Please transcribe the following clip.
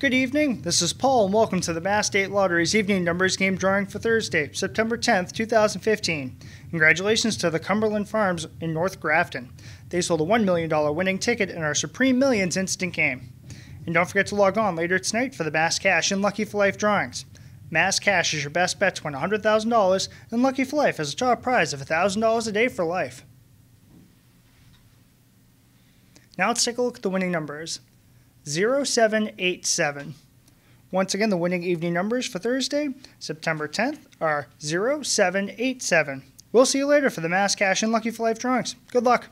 Good evening. This is Paul, and welcome to the Mass State Lottery's evening numbers game drawing for Thursday, September 10th, 2015. Congratulations to the Cumberland Farms in North Grafton. They sold a $1 million winning ticket in our Supreme Millions instant game. And don't forget to log on later tonight for the Mass Cash and Lucky for Life drawings. Mass Cash is your best bet to win $100,000, and Lucky for Life has a top prize of $1,000 a day for life. Now let's take a look at the winning numbers. 0787. Once again, the winning evening numbers for Thursday, September 10th, are 0787. We'll see you later for the Mass Cash and Lucky for Life drawings. Good luck.